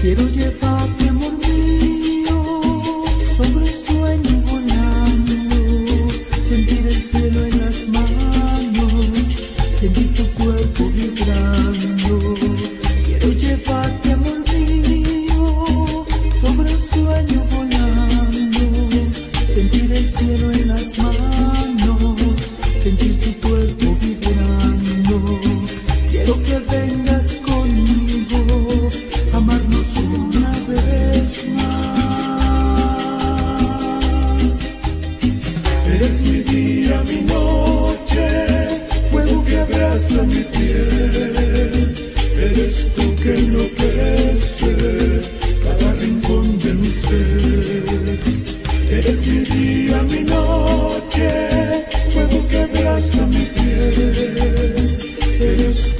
Quiero llevarte, amor mío, sobre el sueño volando, sentir el cielo en las manos, sentir tu cuerpo.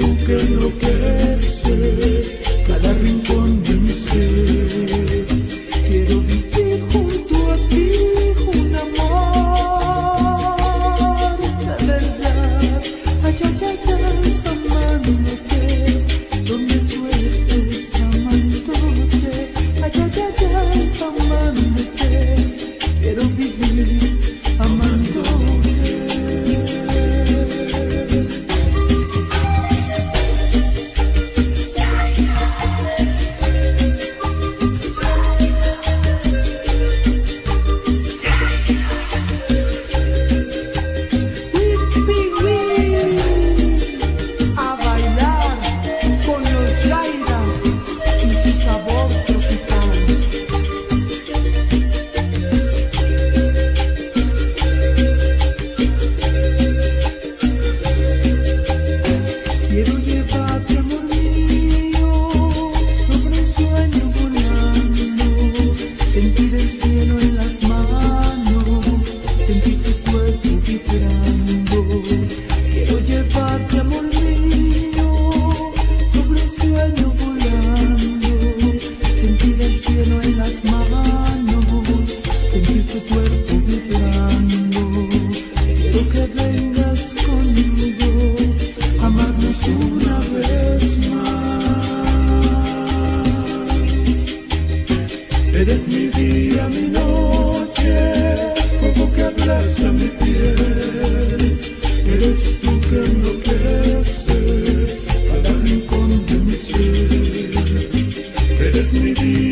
tú que. cielo en las manos, sentir tu cuerpo vibrando. Quiero que vengas conmigo, amarnos una vez más. Eres mi día, mi noche, fuego que abraza mi piel. Eres tú que enloquece cada rincón de mi ser. Eres mi día.